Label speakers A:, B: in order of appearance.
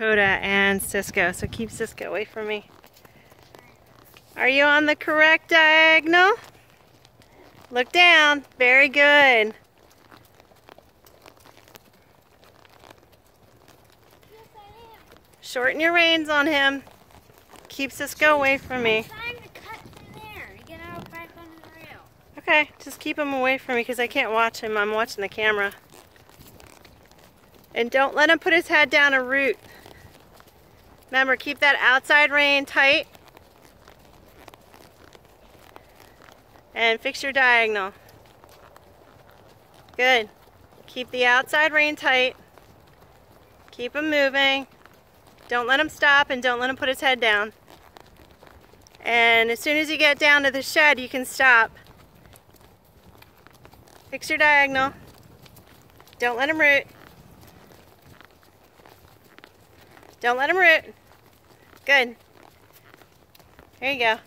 A: Dakota and Cisco, so keep Cisco away from me. Are you on the correct diagonal? Look down. Very good. Shorten your reins on him. Keep Cisco away from me. Okay, just keep him away from me because I can't watch him. I'm watching the camera. And don't let him put his head down a root. Remember, keep that outside rein tight. And fix your diagonal. Good. Keep the outside rein tight. Keep him moving. Don't let him stop and don't let him put his head down. And as soon as you get down to the shed, you can stop. Fix your diagonal. Don't let him root. Don't let him root. Good. There you go.